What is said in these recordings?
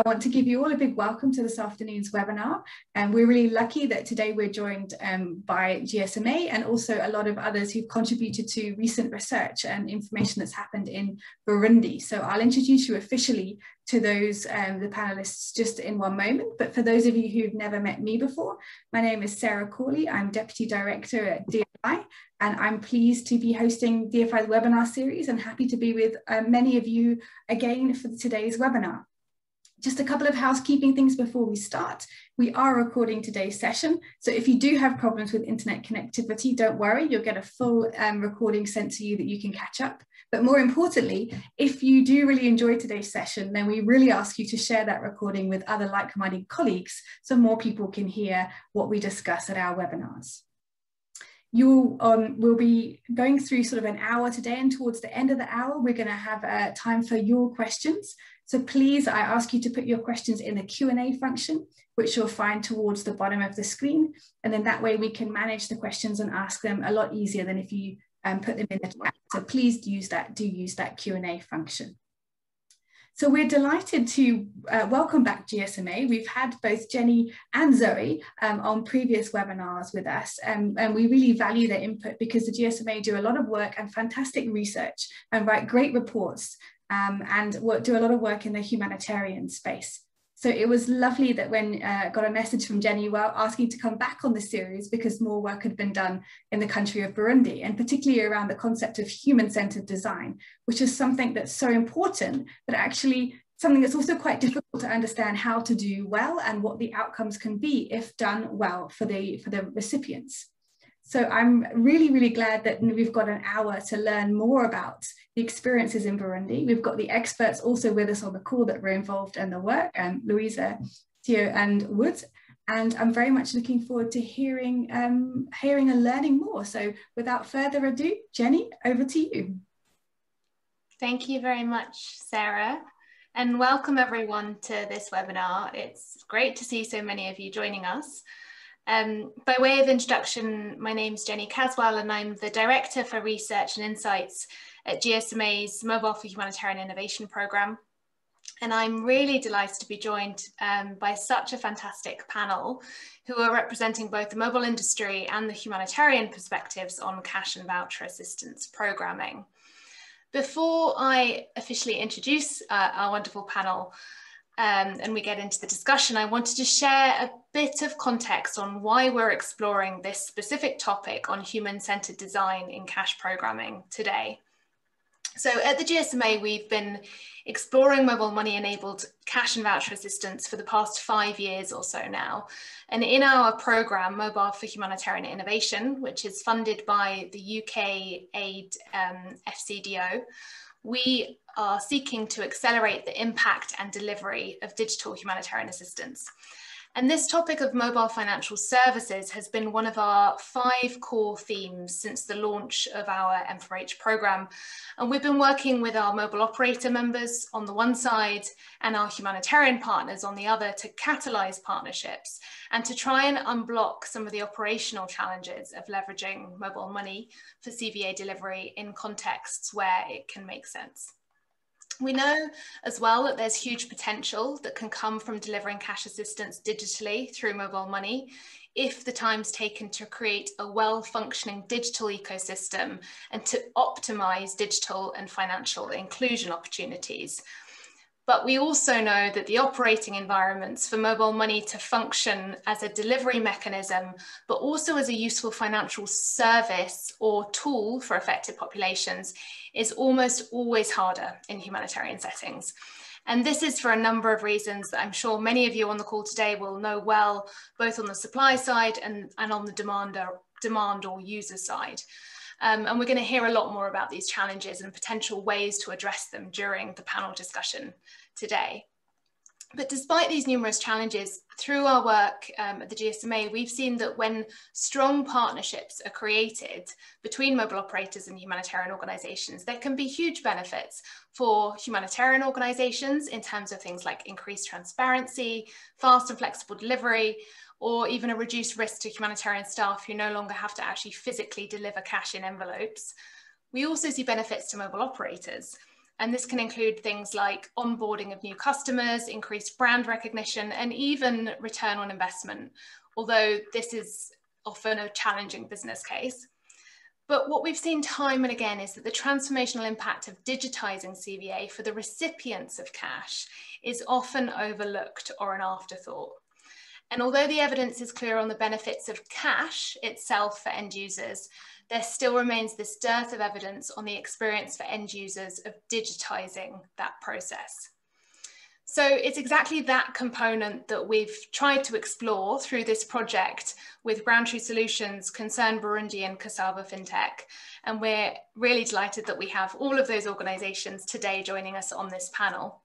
I want to give you all a big welcome to this afternoon's webinar. And we're really lucky that today we're joined um, by GSMA and also a lot of others who've contributed to recent research and information that's happened in Burundi. So I'll introduce you officially to those, um, the panelists just in one moment. But for those of you who've never met me before, my name is Sarah Corley. I'm Deputy Director at DFI, and I'm pleased to be hosting DFI's webinar series and happy to be with uh, many of you again for today's webinar. Just a couple of housekeeping things before we start. We are recording today's session. So if you do have problems with internet connectivity, don't worry, you'll get a full um, recording sent to you that you can catch up. But more importantly, if you do really enjoy today's session, then we really ask you to share that recording with other like-minded colleagues so more people can hear what we discuss at our webinars. You um, will be going through sort of an hour today and towards the end of the hour, we're gonna have uh, time for your questions. So please, I ask you to put your questions in the Q&A function, which you'll find towards the bottom of the screen. And then that way we can manage the questions and ask them a lot easier than if you um, put them in the chat. So please use that, do use that Q&A function. So we're delighted to uh, welcome back GSMA. We've had both Jenny and Zoe um, on previous webinars with us, um, and we really value their input because the GSMA do a lot of work and fantastic research and write great reports um, and do a lot of work in the humanitarian space. So it was lovely that when I uh, got a message from Jenny well asking to come back on the series because more work had been done in the country of Burundi and particularly around the concept of human-centered design, which is something that's so important, but actually something that's also quite difficult to understand how to do well and what the outcomes can be if done well for the, for the recipients. So I'm really, really glad that we've got an hour to learn more about the experiences in Burundi. We've got the experts also with us on the call that were involved in the work, um, Louisa, Theo and Wood. And I'm very much looking forward to hearing, um, hearing and learning more. So without further ado, Jenny, over to you. Thank you very much, Sarah. And welcome everyone to this webinar. It's great to see so many of you joining us. Um, by way of introduction, my name is Jenny Caswell and I'm the Director for Research and Insights at GSMA's Mobile for Humanitarian Innovation Programme. And I'm really delighted to be joined um, by such a fantastic panel who are representing both the mobile industry and the humanitarian perspectives on cash and voucher assistance programming. Before I officially introduce uh, our wonderful panel, um, and we get into the discussion, I wanted to share a bit of context on why we're exploring this specific topic on human-centered design in cash programming today. So at the GSMA, we've been exploring mobile money enabled cash and voucher assistance for the past five years or so now. And in our program, Mobile for Humanitarian Innovation, which is funded by the UK aid um, FCDO, we are seeking to accelerate the impact and delivery of digital humanitarian assistance. And this topic of mobile financial services has been one of our five core themes since the launch of our M4H program. And we've been working with our mobile operator members on the one side and our humanitarian partners on the other to catalyze partnerships and to try and unblock some of the operational challenges of leveraging mobile money for CVA delivery in contexts where it can make sense. We know as well that there's huge potential that can come from delivering cash assistance digitally through mobile money. If the time's taken to create a well-functioning digital ecosystem and to optimize digital and financial inclusion opportunities but we also know that the operating environments for mobile money to function as a delivery mechanism, but also as a useful financial service or tool for affected populations is almost always harder in humanitarian settings. And this is for a number of reasons that I'm sure many of you on the call today will know well, both on the supply side and, and on the demand or, demand or user side. Um, and we're going to hear a lot more about these challenges and potential ways to address them during the panel discussion today. But despite these numerous challenges, through our work um, at the GSMA, we've seen that when strong partnerships are created between mobile operators and humanitarian organisations, there can be huge benefits for humanitarian organisations in terms of things like increased transparency, fast and flexible delivery, or even a reduced risk to humanitarian staff who no longer have to actually physically deliver cash in envelopes. We also see benefits to mobile operators And this can include things like onboarding of new customers, increased brand recognition, and even return on investment, although this is often a challenging business case. But what we've seen time and again is that the transformational impact of digitizing CVA for the recipients of cash is often overlooked or an afterthought. And although the evidence is clear on the benefits of cash itself for end users, there still remains this dearth of evidence on the experience for end users of digitizing that process. So it's exactly that component that we've tried to explore through this project with Ground Truth Solutions, Concern Burundi and Cassava FinTech. And we're really delighted that we have all of those organizations today joining us on this panel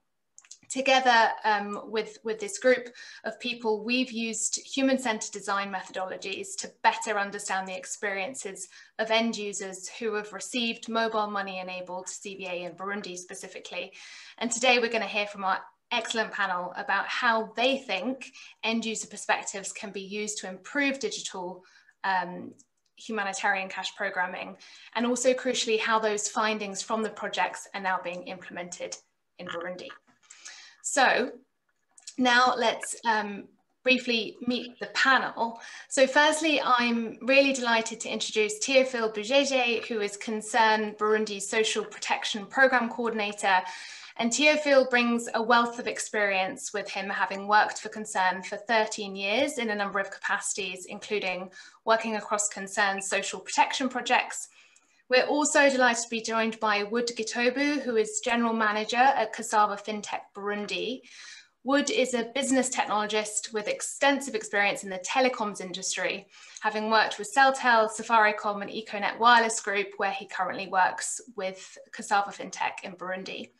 together um, with, with this group of people, we've used human-centered design methodologies to better understand the experiences of end users who have received mobile money-enabled CVA in Burundi specifically. And today we're going to hear from our excellent panel about how they think end user perspectives can be used to improve digital um, humanitarian cash programming, and also crucially how those findings from the projects are now being implemented in Burundi. So now let's um, briefly meet the panel. So firstly, I'm really delighted to introduce Théophile Bujeje, who is Concern Burundi's Social Protection Programme Coordinator. And Théophile brings a wealth of experience with him having worked for Concern for 13 years in a number of capacities, including working across Concern's social protection projects, we're also delighted to be joined by Wood Gitobu, who is General Manager at Cassava FinTech Burundi. Wood is a business technologist with extensive experience in the telecoms industry, having worked with Celtel, Safaricom and Econet Wireless Group, where he currently works with Cassava FinTech in Burundi.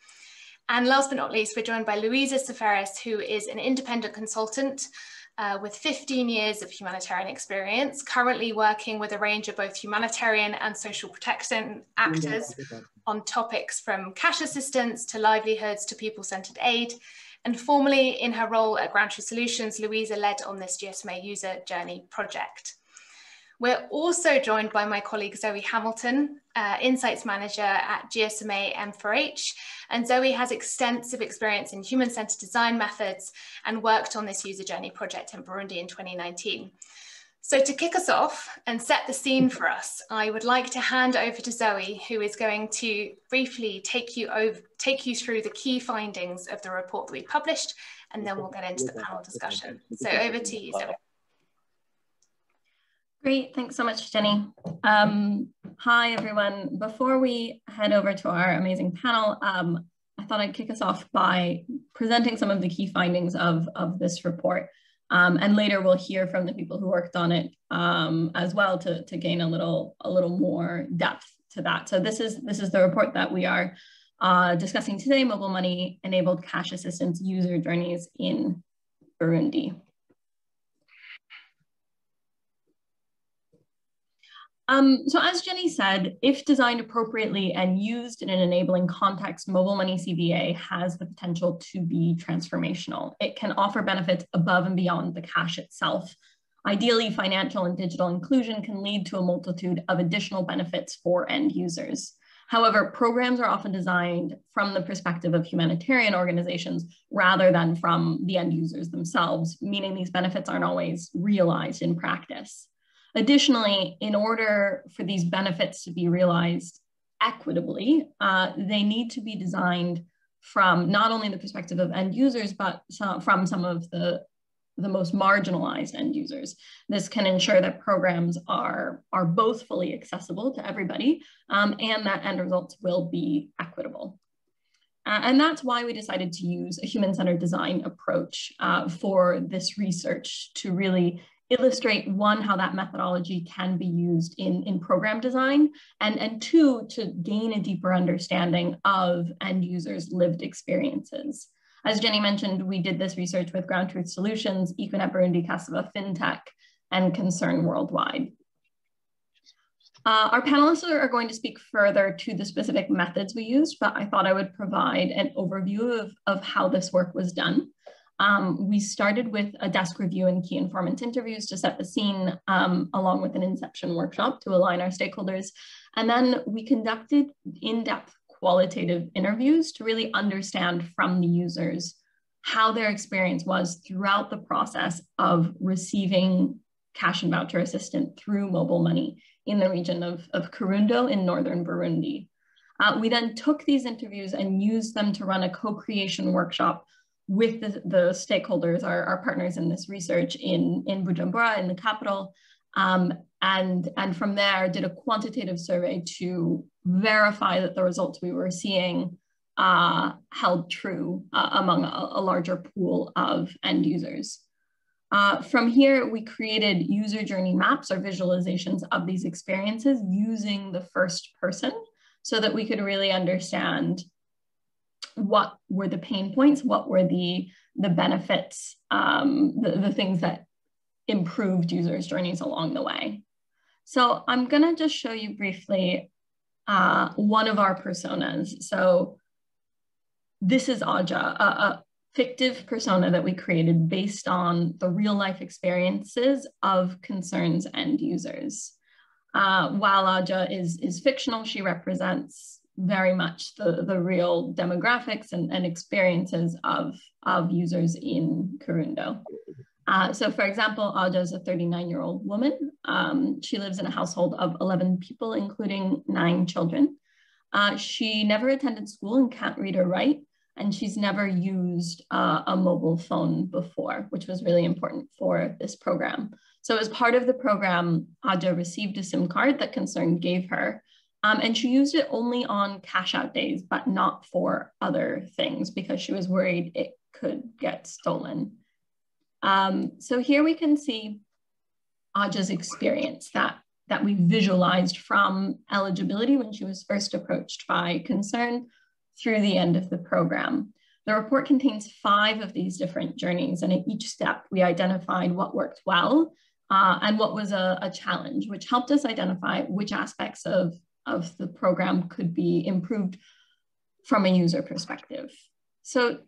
And last but not least, we're joined by Louisa Seferis, who is an independent consultant uh, with 15 years of humanitarian experience, currently working with a range of both humanitarian and social protection actors on topics from cash assistance to livelihoods to people-centered aid. And formerly in her role at Truth Solutions, Louisa led on this GSMA user journey project. We're also joined by my colleague Zoe Hamilton, uh, Insights Manager at GSMA M4H. And Zoe has extensive experience in human-centered design methods and worked on this user journey project in Burundi in 2019. So to kick us off and set the scene for us, I would like to hand over to Zoe, who is going to briefly take you over, take you through the key findings of the report that we published, and then we'll get into the panel discussion. So over to you, Zoe. Great, thanks so much, Jenny. Um, hi, everyone. Before we head over to our amazing panel, um, I thought I'd kick us off by presenting some of the key findings of, of this report. Um, and later we'll hear from the people who worked on it um, as well to, to gain a little, a little more depth to that. So this is, this is the report that we are uh, discussing today, mobile money enabled cash assistance user journeys in Burundi. Um, so as Jenny said, if designed appropriately and used in an enabling context, mobile money CVA has the potential to be transformational. It can offer benefits above and beyond the cash itself. Ideally, financial and digital inclusion can lead to a multitude of additional benefits for end users. However, programs are often designed from the perspective of humanitarian organizations rather than from the end users themselves, meaning these benefits aren't always realized in practice. Additionally, in order for these benefits to be realized equitably, uh, they need to be designed from not only the perspective of end users, but some, from some of the, the most marginalized end users. This can ensure that programs are, are both fully accessible to everybody um, and that end results will be equitable. Uh, and that's why we decided to use a human-centered design approach uh, for this research to really illustrate one, how that methodology can be used in, in program design, and, and two, to gain a deeper understanding of end users' lived experiences. As Jenny mentioned, we did this research with Ground Truth Solutions, Econet Burundi, Cassava FinTech, and Concern Worldwide. Uh, our panelists are going to speak further to the specific methods we used, but I thought I would provide an overview of, of how this work was done. Um, we started with a desk review and key informant interviews to set the scene, um, along with an inception workshop to align our stakeholders. And then we conducted in-depth qualitative interviews to really understand from the users how their experience was throughout the process of receiving cash and voucher assistance through mobile money in the region of, of in northern Burundi. Uh, we then took these interviews and used them to run a co-creation workshop with the, the stakeholders, our, our, partners in this research in, in Bujumbura, in the capital, um, and, and from there did a quantitative survey to verify that the results we were seeing uh, held true uh, among a, a, larger pool of end users. Uh, from here, we created user journey maps or visualizations of these experiences using the first person so that we could really understand what were the pain points, what were the, the benefits, um, the, the things that improved users' journeys along the way. So I'm gonna just show you briefly uh, one of our personas. So this is Aja, a, a, fictive persona that we created based on the real life experiences of concerns end users. Uh, while Aja is, is fictional, she represents very much the, the real demographics and, and experiences of, of users in Kirundo. Uh, so for example, Aja is a 39 year old woman. Um, she lives in a household of 11 people, including nine children. Uh, she never attended school and can't read or write, and she's never used uh, a mobile phone before, which was really important for this program. So as part of the program, Aja received a SIM card that Concern gave her, um, and she used it only on cash out days, but not for other things because she was worried it could get stolen. Um, so here we can see Aja's experience that, that we visualized from eligibility when she was first approached by Concern through the end of the program. The report contains five of these different journeys, and at each step, we identified what worked well uh, and what was a, a, challenge, which helped us identify which aspects of, of the program could be improved from a user perspective. So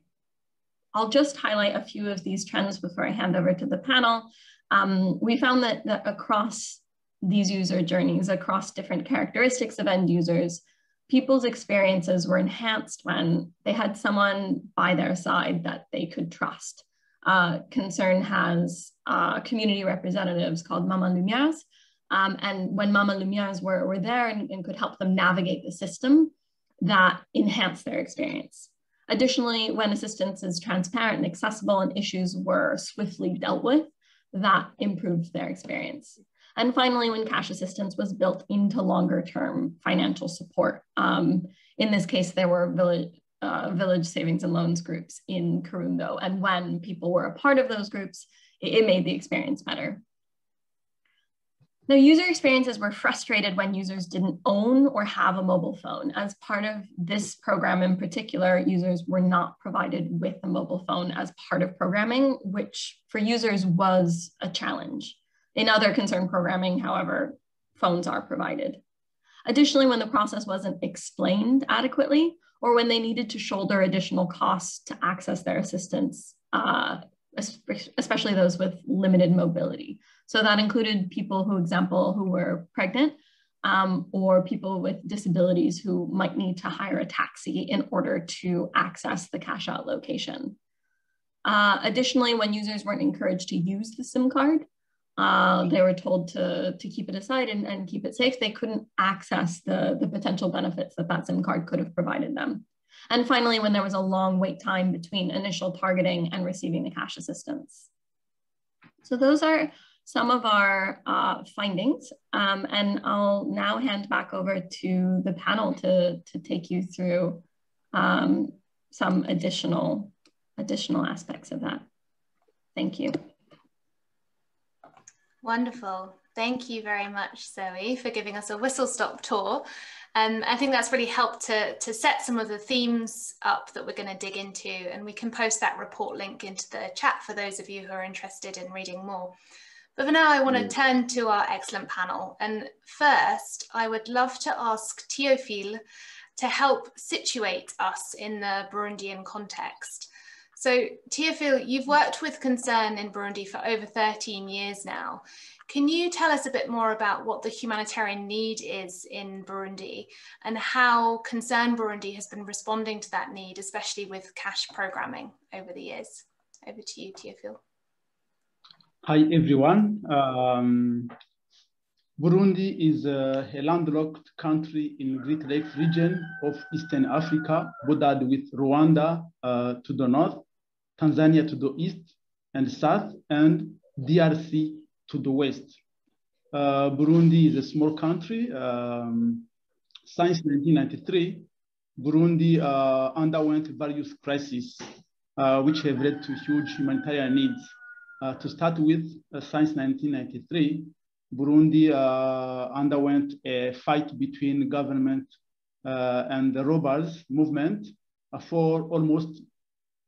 I'll just highlight a few of these trends before I hand over to the panel. Um, we found that, that across these user journeys, across different characteristics of end users, people's experiences were enhanced when they had someone by their side that they could trust. Uh, Concern has uh, community representatives called Mama Lumières. Um, and when Mama Lumières were, were there and, and could help them navigate the system, that enhanced their experience. Additionally, when assistance is transparent and accessible and issues were swiftly dealt with, that improved their experience. And finally, when cash assistance was built into longer term financial support. Um, in this case, there were village, uh, village savings and loans groups in Kirundo. And when people were a part of those groups, it, it made the experience better. Now, user experiences were frustrated when users didn't own or have a mobile phone. As part of this program in particular, users were not provided with a mobile phone as part of programming, which for users was a challenge. In other concern programming, however, phones are provided. Additionally, when the process wasn't explained adequately, or when they needed to shoulder additional costs to access their assistance, uh, especially those with limited mobility. So that included people who, example, who were pregnant um, or people with disabilities who might need to hire a taxi in order to access the cash out location. Uh, additionally, when users weren't encouraged to use the SIM card, uh, they were told to, to keep it aside and, and keep it safe. They couldn't access the, the potential benefits that that SIM card could have provided them. And finally, when there was a long wait time between initial targeting and receiving the cash assistance. So those are some of our uh, findings. Um, and I'll now hand back over to the panel to, to take you through um, some additional, additional aspects of that. Thank you. Wonderful. Thank you very much, Zoe, for giving us a whistle stop tour. Um, I think that's really helped to, to set some of the themes up that we're going to dig into, and we can post that report link into the chat for those of you who are interested in reading more. But for now, I want to mm. turn to our excellent panel. And first, I would love to ask Théophile to help situate us in the Burundian context. So Théophile, you've worked with Concern in Burundi for over 13 years now. Can you tell us a bit more about what the humanitarian need is in Burundi and how Concern Burundi has been responding to that need, especially with cash programming over the years? Over to you, Théophile. Hi, everyone. Um, Burundi is a, a, landlocked country in the Great Lakes region of Eastern Africa, bordered with Rwanda uh, to the north, Tanzania to the east and south, and DRC to the west. Uh, Burundi is a small country. Um, since 1993, Burundi uh, underwent various crises, uh, which have led to huge humanitarian needs. Uh, to start with, uh, since 1993, Burundi uh, underwent a fight between government and the robbers movement for almost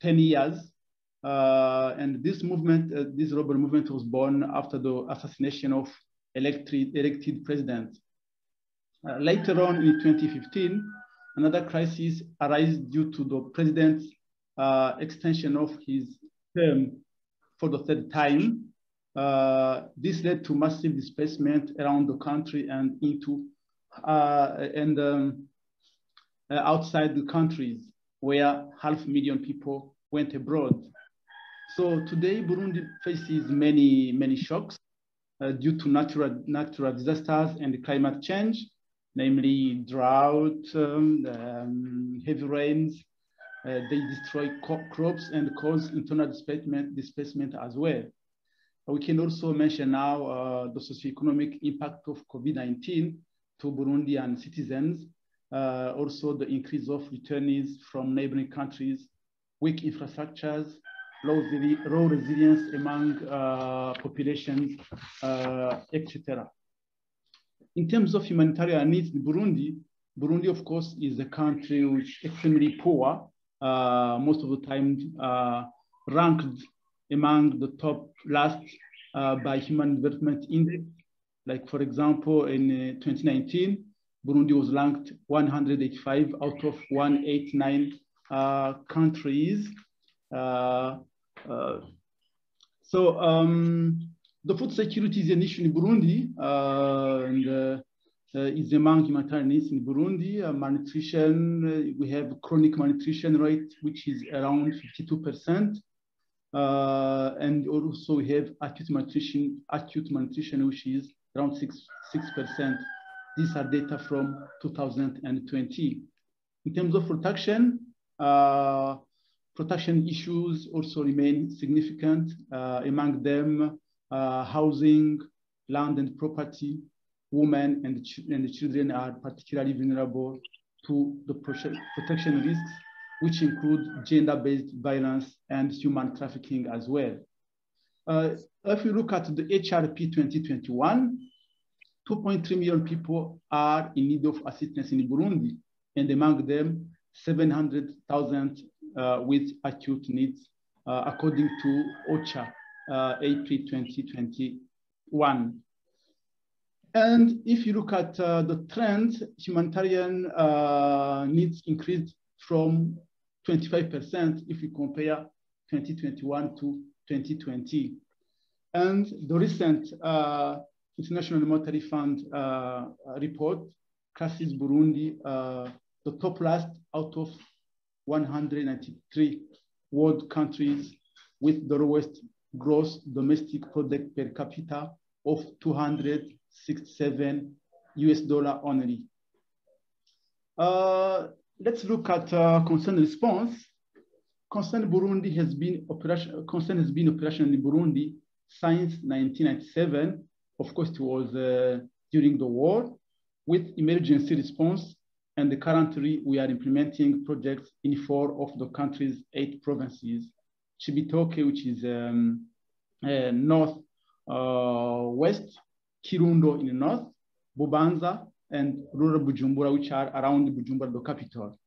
10 years uh, and this movement, uh, this rebel movement was born after the assassination of elected, elected president. Uh, later on in 2015, another crisis arose due to the president's uh, extension of his term for the third time. Uh, this led to massive displacement around the country and into uh, and um, outside the countries where half a million people went abroad. So today, Burundi faces many, many shocks uh, due to natural, natural disasters and climate change, namely drought, um, um, heavy rains. Uh, they destroy crops and cause internal displacement, displacement as well. We can also mention now uh, the socioeconomic impact of COVID-19 to Burundian citizens, uh, also the increase of returnees from neighboring countries, weak infrastructures, low, low resilience among uh, populations, uh, etc. In terms of humanitarian needs in Burundi, Burundi, of course, is a country which is extremely poor, uh, most of the time uh, ranked among the top last uh, by Human Development Index. Like, for example, in uh, 2019, Burundi was ranked 185 out of 189 countries. So um, the food security is an issue in Burundi uh, and uh, is among humanitarian needs in Burundi. malnutrition, we have chronic malnutrition rate, which is around 52%. Uh, and also we have acute malnutrition, acute malnutrition, which is around six six percent. These are data from 2020. In terms of protection, uh, protection issues also remain significant, uh, among them uh, housing, land and property, women and, ch and children are particularly vulnerable to the protection risks, which include gender-based violence and human trafficking as well. Uh, if you look at the HRP 2021, 2.3 million people are in need of assistance in Burundi, and among them, 700,000 uh, with acute needs, uh, according to OCHA, uh, April 2021. And if you look at the trend, humanitarian needs increased from 25% if you compare 2021 to 2020. And the recent uh, International Monetary Fund uh, report classes Burundi uh, the top last out of 193 world countries with the lowest gross domestic product per capita of 267 US dollar only. Uh, let's look at uh, concern response. Concern Burundi has been operation. Concern has been operational in Burundi since 1997. Of course, it was uh, during the war, with emergency response and currently we are implementing projects in four of the country's eight provinces. Cibitoke, which is um, uh, north uh, west, Kirundo in the north, Bubanza, and rural Bujumbura, which are around Bujumbura, the capital.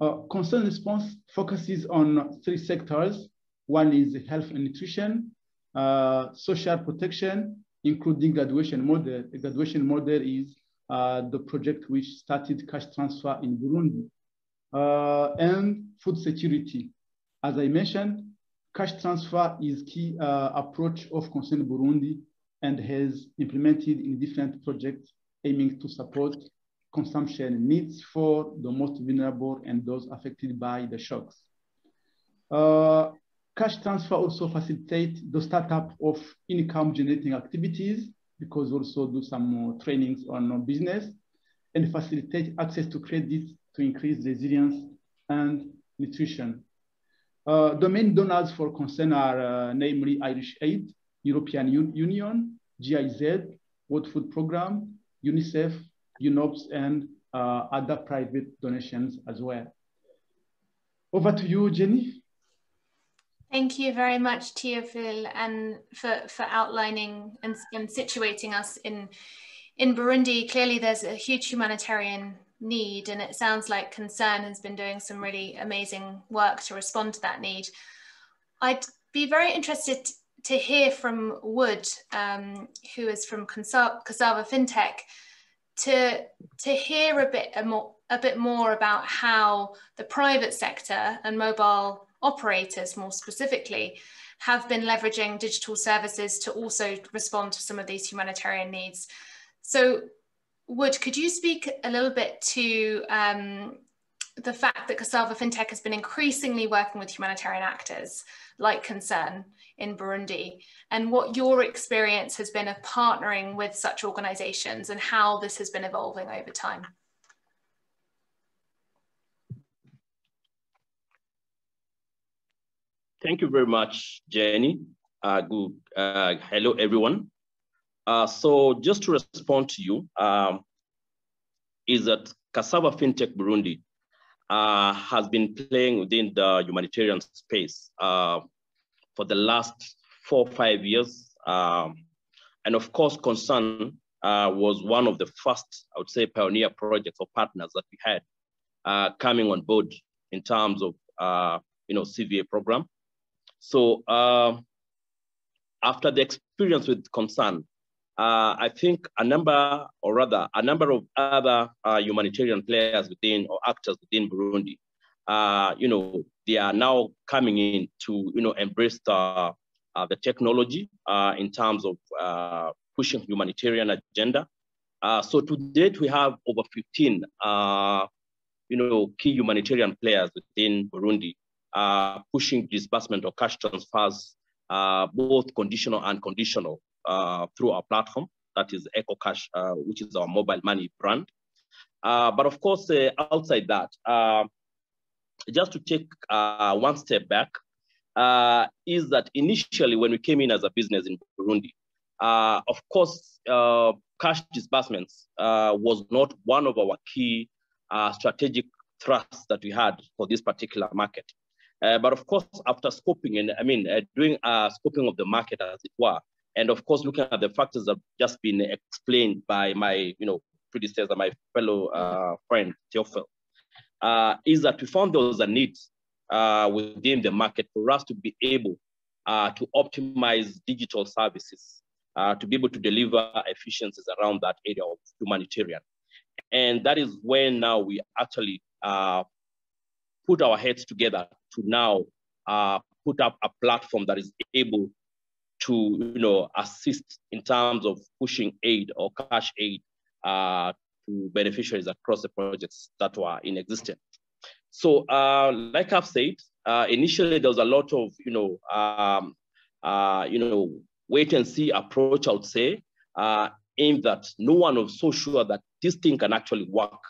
Uh, concern response focuses on three sectors. One is health and nutrition, uh, social protection, including graduation model. The graduation model is the project which started cash transfer in Burundi, uh, and food security. As I mentioned, cash transfer is key uh, approach of Concern Burundi and has implemented in different projects aiming to support consumption needs for the most vulnerable and those affected by the shocks. Uh, cash transfer also facilitates the startup of income generating activities because also do some trainings on business and facilitate access to credit to increase resilience and nutrition. Uh, the main donors for concern are uh, namely Irish Aid, European U Union, GIZ, World Food Program, UNICEF, UNOPS, and uh, other private donations as well. Over to you, Jenny. Thank you very much, Theophile, and for, for outlining and, and situating us in, in Burundi. Clearly, there's a huge humanitarian need, and it sounds like Concern has been doing some really amazing work to respond to that need. I'd be very interested to hear from Wood, um, who is from Cassava FinTech, to to hear a bit a more a bit more about how the private sector and mobile operators, more specifically, have been leveraging digital services to also respond to some of these humanitarian needs. So, Wood, could you speak a little bit to um, the fact that Cassava FinTech has been increasingly working with humanitarian actors like Concern in Burundi, and what your experience has been of partnering with such organizations and how this has been evolving over time. Thank you very much, Jenny. Uh, good. Uh, hello, everyone. Uh, so just to respond to you, um, is that Cassava FinTech Burundi uh, has been playing within the humanitarian space uh, for the last four or five years. Um, and of course, Concern uh, was one of the first, I would say, pioneer projects or partners that we had coming on board in terms of, you know, CVA program. So uh, after the experience with Concern, uh, I think a number, or rather, a number of other uh, humanitarian players within or actors within Burundi, uh, you know, they are now coming in to, you know, embrace the, uh, the technology uh, in terms of pushing humanitarian agenda. so to date, we have over 15, you know, key humanitarian players within Burundi pushing disbursement of cash transfers, both conditional and conditional, uh, through our platform, that is EcoCash, uh, which is our mobile money brand. Uh, but of course, uh, outside that, uh, just to take uh, one step back, is that initially when we came in as a business in Burundi, of course, cash disbursements was not one of our key strategic thrusts that we had for this particular market. But of course, after scoping and I mean, doing a scoping of the market as it were, and of course, looking at the factors that have just been explained by my, you know, predecessor, my fellow uh, friend, Théophile, uh, is that we found there was a need uh, within the market for us to be able uh, to optimize digital services, uh, to be able to deliver efficiencies around that area of humanitarian. And that is when now we actually uh, put our heads together to now put up a platform that is able to you know assist in terms of pushing aid or cash aid uh, to beneficiaries across the projects that were in existence. So, uh, like I've said, uh, initially there was a lot of you know um, uh, you know wait and see approach. I would say uh, aimed that no one was so sure that this thing can actually work.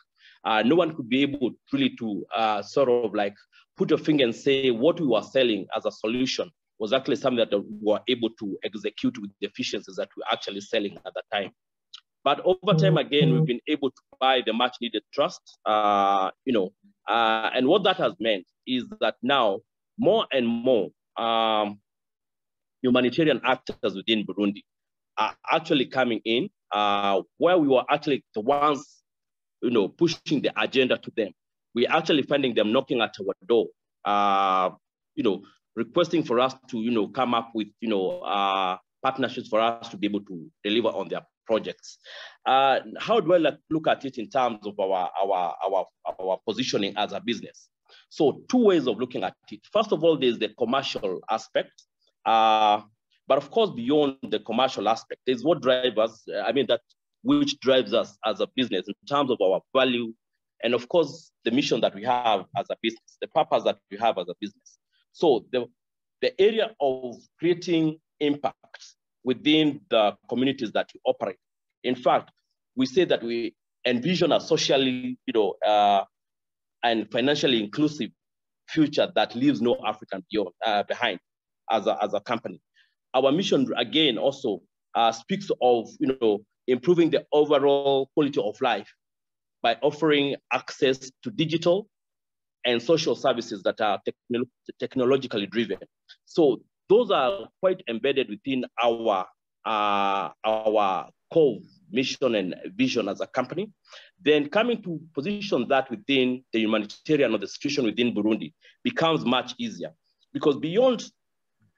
Uh, no one could be able really to sort of like put a finger and say what we were selling as a solution was actually something that we were able to execute with the efficiencies that we were actually selling at the time. But over time, again, we've been able to buy the much needed trust, uh, you know, uh, and what that has meant is that now more and more um, humanitarian actors within Burundi are actually coming in uh, where we were actually the ones, you know, pushing the agenda to them. We're actually finding them knocking at our door, uh, you know, requesting for us to, you know, come up with, you know, uh, partnerships for us to be able to deliver on their projects. Uh, how do I look at it in terms of our, our, our, our positioning as a business? So two ways of looking at it. First of all, there's the commercial aspect. Uh, But of course, beyond the commercial aspect, there's what drives us, I mean, that which drives us as a business in terms of our value, and of course, the mission that we have as a business, the purpose that we have as a business. So the, the area of creating impact within the communities that we operate. In fact, we say that we envision a socially, you know, uh, and financially inclusive future that leaves no African beyond, uh, behind as a, as a company. Our mission, again, also uh, speaks of, you know, improving the overall quality of life by offering access to digital and social services that are techno technologically driven. So those are quite embedded within our, uh, our core mission and vision as a company. Then coming to position that within the humanitarian or the situation within Burundi becomes much easier because beyond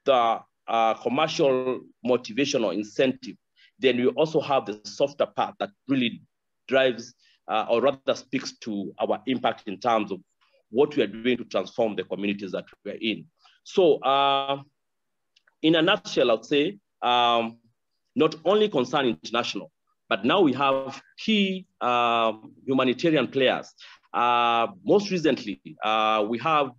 the uh, commercial motivation or incentive, then we also have the softer part that really drives uh, or rather speaks to our impact in terms of what we are doing to transform the communities that we are in. So uh, in a nutshell, I'd say um, not only concern international, but now we have key uh, humanitarian players. Uh, most recently, uh, we have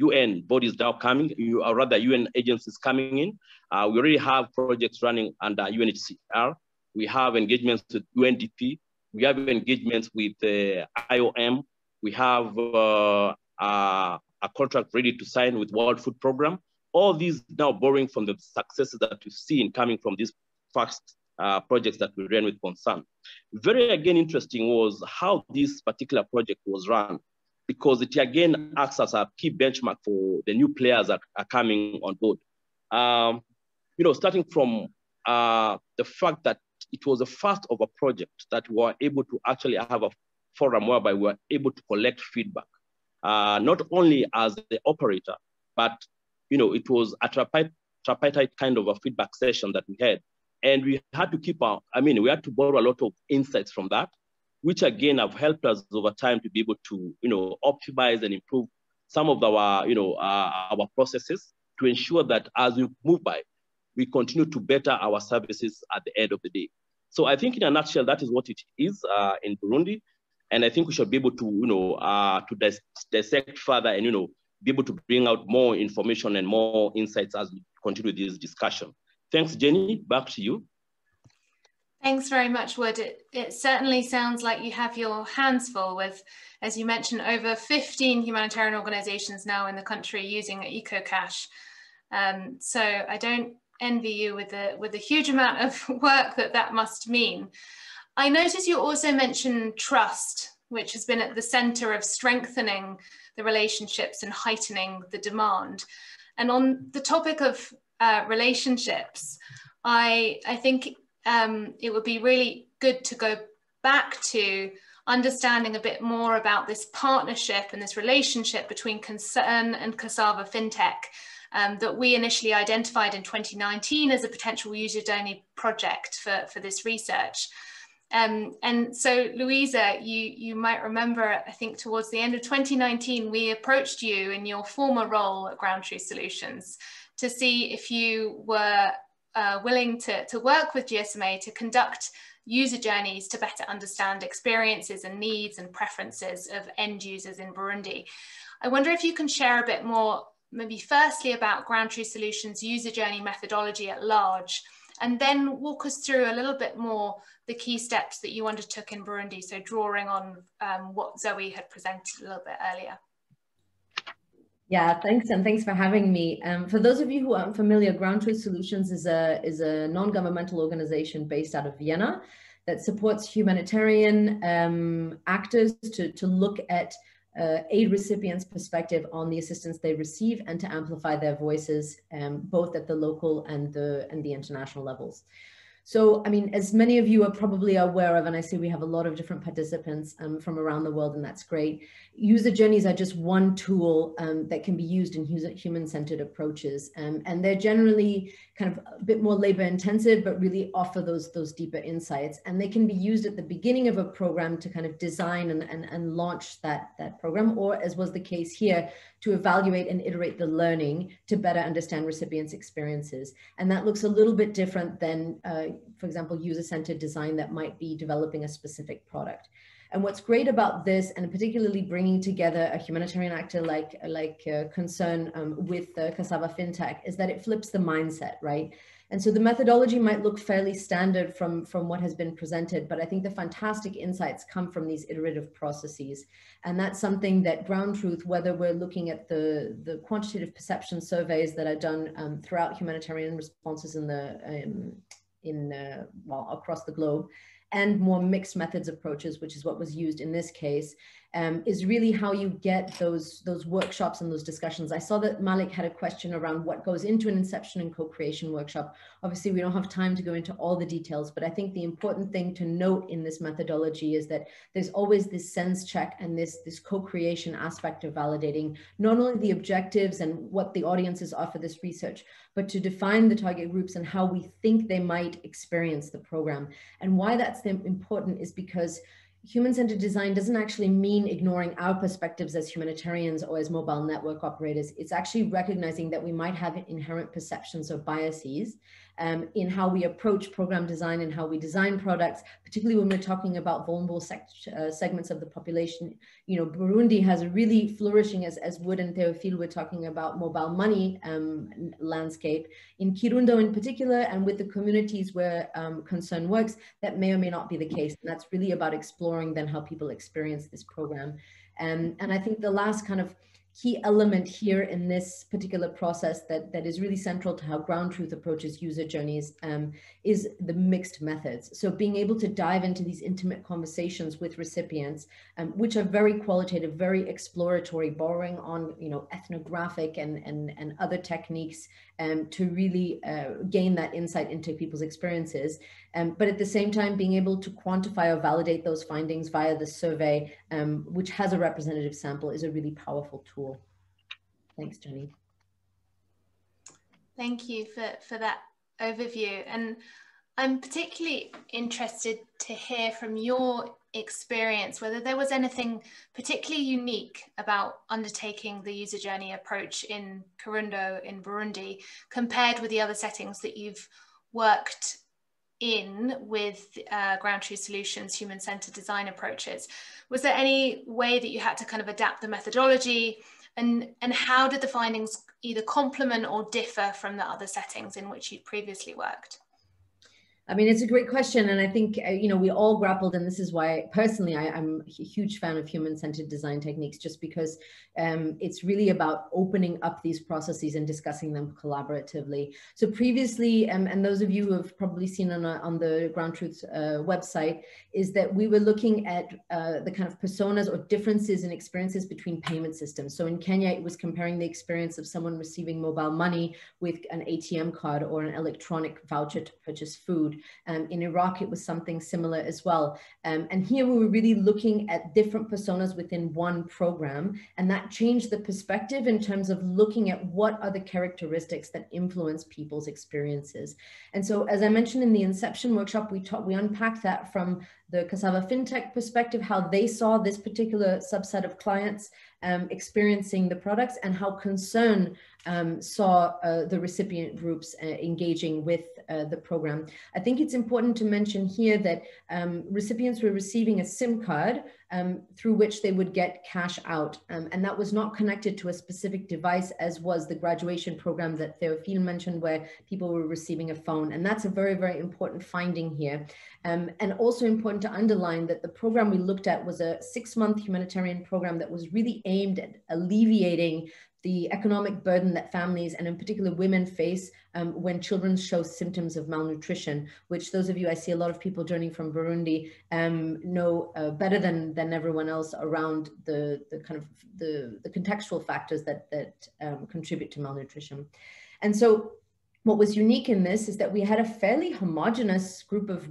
UN bodies now coming, or rather UN agencies coming in. Uh, we already have projects running under UNHCR. We have engagements with UNDP. We have engagements with uh, IOM. We have uh, a contract ready to sign with World Food Program. All these now borrowing from the successes that we've seen coming from these first uh, projects that we ran with Concern. Very again interesting was how this particular project was run because it again acts as a key benchmark for the new players that are coming on board. Um, you know, starting from uh, the fact that it was the first of a project that we were able to actually have a forum whereby we were able to collect feedback, uh, not only as the operator, but you know, it was a tripartite kind of a feedback session that we had and we had to keep our, I mean, we had to borrow a lot of insights from that, which again have helped us over time to be able to, you know, optimize and improve some of our, you know, uh, our processes to ensure that as we move by, we continue to better our services at the end of the day. So I think in a nutshell, that is what it is uh, in Burundi. And I think we should be able to, you know, uh, to dis dissect further and, you know, be able to bring out more information and more insights as we continue this discussion. Thanks, Jenny. Back to you. Thanks very much, Wood. It, it, certainly sounds like you have your hands full with, as you mentioned, over 15 humanitarian organizations now in the country using EcoCash. Um, so I don't envy you with the, with the huge amount of work that that must mean. I notice you also mentioned trust, which has been at the center of strengthening the relationships and heightening the demand. And on the topic of uh, relationships, I, I think um, it would be really good to go back to understanding a bit more about this partnership and this relationship between Concern and Cassava FinTech um, that we initially identified in 2019 as a potential user journey project for, for this research. Um, and so, Louisa, you, you might remember, I think towards the end of 2019, we approached you in your former role at Ground Solutions to see if you were uh, willing to, to work with GSMA to conduct user journeys to better understand experiences and needs and preferences of end users in Burundi. I wonder if you can share a bit more, maybe firstly about Ground Solutions user journey methodology at large, and then walk us through a little bit more the key steps that you undertook in Burundi, so drawing on um, what Zoe had presented a little bit earlier. Yeah, thanks, and thanks for having me. Um, for those of you who aren't familiar, Ground Truth Solutions is a is a non-governmental organization based out of Vienna that supports humanitarian um, actors to to look at uh, aid recipients' perspective on the assistance they receive and to amplify their voices, um, both at the local and the and the international levels. So, I mean, as many of you are probably aware of, and I see we have a lot of different participants um, from around the world, and that's great. User journeys are just one tool um, that can be used in human-centered approaches, um, and they're generally kind of a bit more labor-intensive, but really offer those those deeper insights. And they can be used at the beginning of a program to kind of design and and, and launch that that program, or as was the case here, to evaluate and iterate the learning to better understand recipients' experiences. And that looks a little bit different than, uh, for example, user-centered design that might be developing a specific product. And what's great about this, and particularly bringing together a humanitarian actor like like uh, Concern um, with uh, Cassava FinTech, is that it flips the mindset, right? And so the methodology might look fairly standard from, from what has been presented, but I think the fantastic insights come from these iterative processes. And that's something that ground truth, whether we're looking at the, the quantitative perception surveys that are done um, throughout humanitarian responses in the, um, in, uh, well, across the globe, and more mixed methods approaches, which is what was used in this case, um, is really how you get those, those workshops and those discussions. I saw that Malik had a question around what goes into an inception and co-creation workshop. Obviously, we don't have time to go into all the details, but I think the important thing to note in this methodology is that there's always this sense check and this, this co-creation aspect of validating not only the objectives and what the audiences offer this research, but to define the target groups and how we think they might experience the program. And why that's important is because human-centered design doesn't actually mean ignoring our perspectives as humanitarians or as mobile network operators. It's actually recognizing that we might have inherent perceptions or biases um, in how we approach program design and how we design products, particularly when we're talking about vulnerable uh, segments of the population. You know, Burundi has a really flourishing, as, as Wood and Théophile were talking about, mobile money um, landscape. In Kirundo in particular, and with the communities where um, concern works, that may or may not be the case. And that's really about exploring then how people experience this program. And, and I think the last kind of key element here in this particular process that, that is really central to how ground truth approaches user journeys um, is the mixed methods. So being able to dive into these intimate conversations with recipients, um, which are very qualitative, very exploratory, borrowing on you know ethnographic and, and, and other techniques um, to really uh, gain that insight into people's experiences. Um, but at the same time, being able to quantify or validate those findings via the survey, um, which has a representative sample, is a really powerful tool. Thanks, Jenny. Thank you for, for that overview. And I'm particularly interested to hear from your experience whether there was anything particularly unique about undertaking the user journey approach in Kirundo in Burundi compared with the other settings that you've worked in with uh, ground truth solutions human-centered design approaches. Was there any way that you had to kind of adapt the methodology? And and how did the findings either complement or differ from the other settings in which you'd previously worked I mean, it's a great question. And I think, uh, you know, we all grappled, and this is why personally I, am a huge fan of human centered design techniques, just because um, it's really about opening up these processes and discussing them collaboratively. So previously, um, and those of you who have probably seen on, a, on the Ground Truth uh, website, is that we were looking at uh, the kind of personas or differences in experiences between payment systems. So in Kenya, it was comparing the experience of someone receiving mobile money with an ATM card or an electronic voucher to purchase food. Um, in Iraq, it was something similar as well. Um, and here we were really looking at different personas within one program. And that changed the perspective in terms of looking at what are the characteristics that influence people's experiences. And so, as I mentioned in the Inception workshop, we we unpacked that from the Cassava FinTech perspective, how they saw this particular subset of clients um, experiencing the products and how concern um, saw uh, the recipient groups uh, engaging with uh, the program. I think it's important to mention here that um, recipients were receiving a SIM card um, through which they would get cash out. Um, and that was not connected to a specific device as was the graduation program that Théophile mentioned where people were receiving a phone. And that's a very, very important finding here. Um, and also important to underline that the program we looked at was a six month humanitarian program that was really aimed at alleviating the economic burden that families and in particular women face um, when children show symptoms of malnutrition, which those of you, I see a lot of people joining from Burundi um, know uh, better than, than everyone else around the, the kind of the, the contextual factors that, that um, contribute to malnutrition. And so what was unique in this is that we had a fairly homogenous group of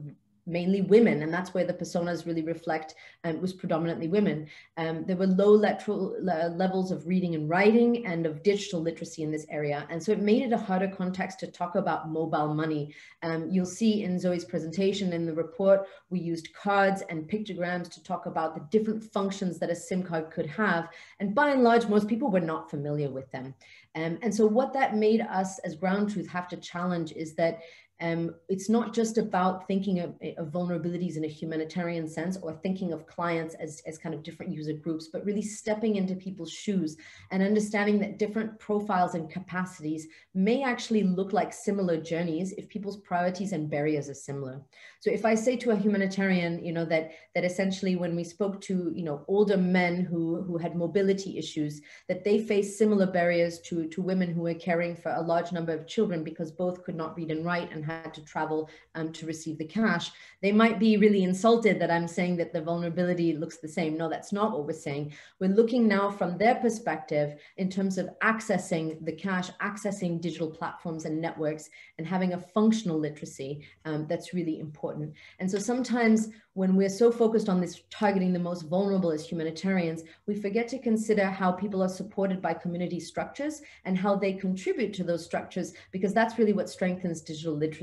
mainly women, and that's where the personas really reflect um, was predominantly women. Um, there were low levels of reading and writing and of digital literacy in this area. And so it made it a harder context to talk about mobile money. Um, you'll see in Zoe's presentation in the report, we used cards and pictograms to talk about the different functions that a SIM card could have. And by and large, most people were not familiar with them. Um, and so what that made us as Ground Truth have to challenge is that um, it's not just about thinking of, of, vulnerabilities in a humanitarian sense or thinking of clients as, as kind of different user groups, but really stepping into people's shoes and understanding that different profiles and capacities may actually look like similar journeys if people's priorities and barriers are similar. So if I say to a humanitarian, you know, that, that essentially when we spoke to, you know, older men who, who had mobility issues, that they face similar barriers to, to women who were caring for a large number of children because both could not read and write and had to travel um, to receive the cash, they might be really insulted that I'm saying that the vulnerability looks the same. No, that's not what we're saying. We're looking now from their perspective in terms of accessing the cash, accessing digital platforms and networks, and having a functional literacy um, that's really important. And so sometimes when we're so focused on this targeting the most vulnerable as humanitarians, we forget to consider how people are supported by community structures and how they contribute to those structures, because that's really what strengthens digital literacy,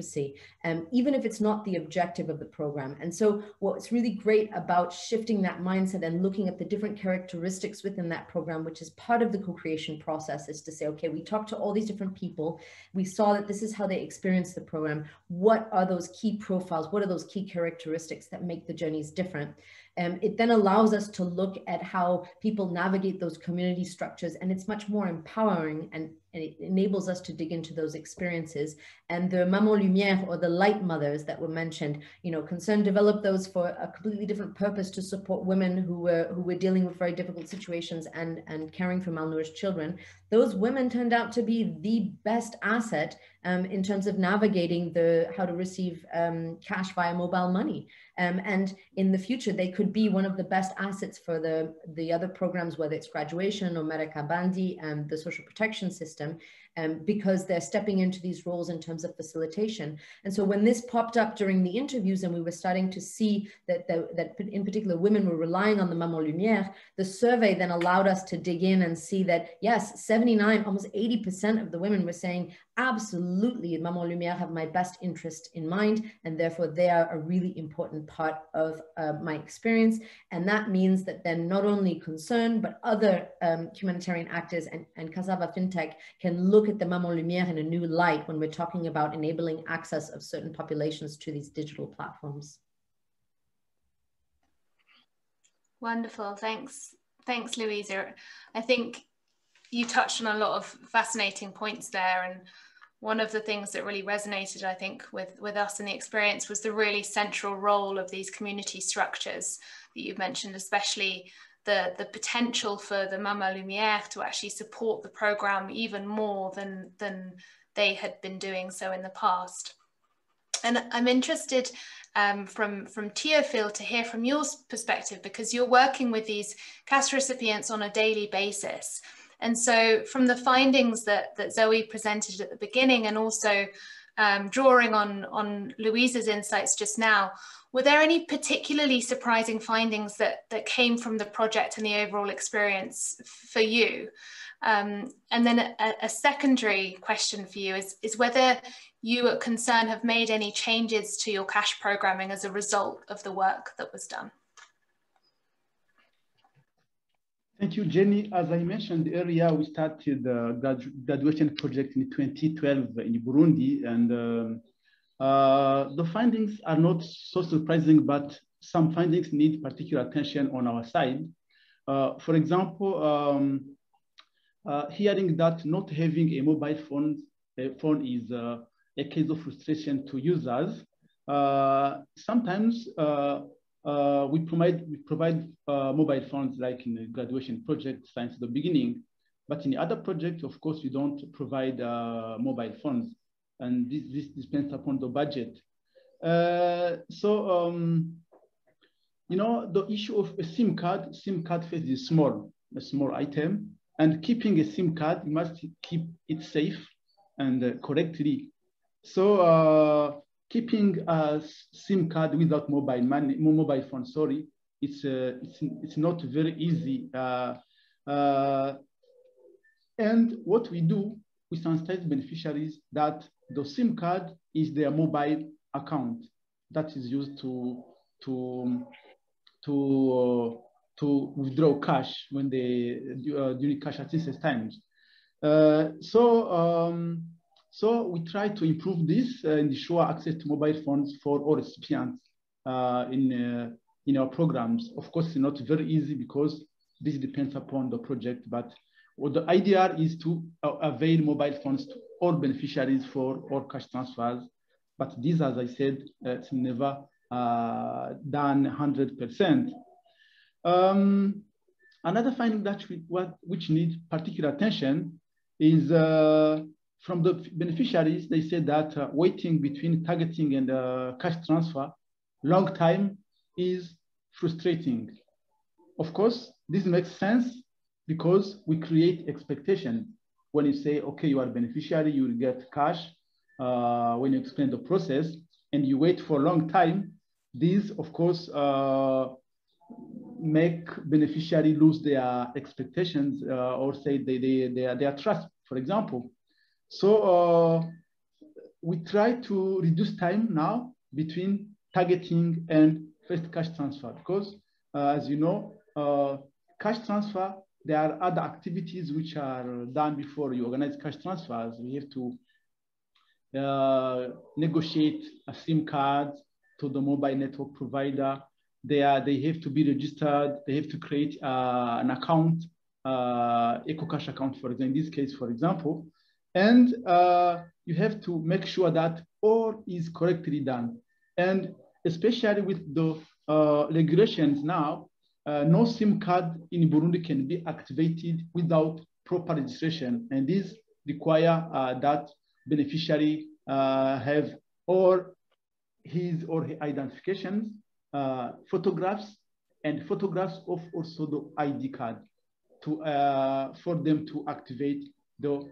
um, even if it's not the objective of the program. And so what's really great about shifting that mindset and looking at the different characteristics within that program, which is part of the co-creation process, is to say, okay, we talked to all these different people. We saw that this is how they experience the program. What are those key profiles? What are those key characteristics that make the journeys different. Um, it then allows us to look at how people navigate those community structures and it's much more empowering and, and, it enables us to dig into those experiences. And the Maman Lumière or the light mothers that were mentioned, you know, Concern developed those for a completely different purpose to support women who were who were dealing with very difficult situations and, and caring for malnourished children. Those women turned out to be the best asset um, in terms of navigating the how to receive um, cash via mobile money. Um, and in the future, they could be one of the best assets for the, the other programs, whether it's graduation or Merankabandi and the social protection system um, because they're stepping into these roles in terms of facilitation. And so when this popped up during the interviews and we were starting to see that, the, that in particular women were relying on the Maman Lumière, the survey then allowed us to dig in and see that yes, 79, almost 80% of the women were saying, absolutely, Maman Lumière have my best interest in mind and therefore they are a really important part of uh, my experience. And that means that then not only Concern, but other um, humanitarian actors and, and FinTech can look look at the Maman Lumière in a new light when we're talking about enabling access of certain populations to these digital platforms. Wonderful, thanks. Thanks, Louisa. I think you touched on a lot of fascinating points there. And one of the things that really resonated, I think, with, with us in the experience was the really central role of these community structures that you've mentioned, especially the, the potential for the Maman Lumière to actually support the program even more than, than they had been doing so in the past. And I'm interested um, from, from Théophile to hear from your perspective because you're working with these CAS recipients on a daily basis. And so from the findings that, that Zoe presented at the beginning and also um, drawing on, on Louisa's insights just now, were there any particularly surprising findings that, that came from the project and the overall experience for you? Um, and then a, a, secondary question for you is, is whether you at Concern have made any changes to your cash programming as a result of the work that was done. Thank you, Jenny. As I mentioned earlier, we started the graduation project in 2012 in Burundi, and um, uh, the findings are not so surprising, but some findings need particular attention on our side. Uh, for example, um, uh, hearing that not having a mobile phone, a phone is uh, a case of frustration to users. Uh, sometimes we provide, we provide mobile phones like in the graduation project, Science at the beginning, but in the other project, of course, we don't provide mobile phones and this, this depends upon the budget. Uh, so, um, you know, the issue of a SIM card, SIM card face is small, a small item, and keeping a SIM card, you must keep it safe and uh, correctly so uh, keeping a SIM card without mobile money, mobile phone, sorry, it's, uh, it's, it's not very easy. Uh, uh, and what we do, we sensitize beneficiaries that the SIM card is their mobile account that is used to, to, to, to withdraw cash when they, during cash assistance times. so um, so we try to improve this uh, and ensure access to mobile phones for all recipients uh, in, uh, in our programs. Of course, it's not very easy because this depends upon the project, but well, the idea is to avail mobile phones to all beneficiaries for all cash transfers. But this, as I said, it's never uh, done 100%. Um, another finding that we, what, which needs particular attention is uh, from the beneficiaries, they said that uh, waiting between targeting and uh, cash transfer, long time is frustrating. Of course, this makes sense because we create expectation. When you say, okay, you are beneficiary, you will get cash. Uh, when you explain the process and you wait for a long time, these, of course, uh, make beneficiary lose their expectations uh, or say they, they, their, their trust, for example. So uh, we try to reduce time now between targeting and first cash transfer because uh, as you know, uh, cash transfer, there are other activities which are done before you organize cash transfers. We have to uh, negotiate a SIM card to the mobile network provider. They, are, they have to be registered. They have to create uh, an account, uh, EcoCash account, for example, in this case, for example. And uh, you have to make sure that all is correctly done. And especially with the uh, regulations now, uh, no SIM card in Burundi can be activated without proper registration. And this require uh, that beneficiary uh, have or his or her identifications, uh, photographs, and photographs of also the ID card to, for them to activate the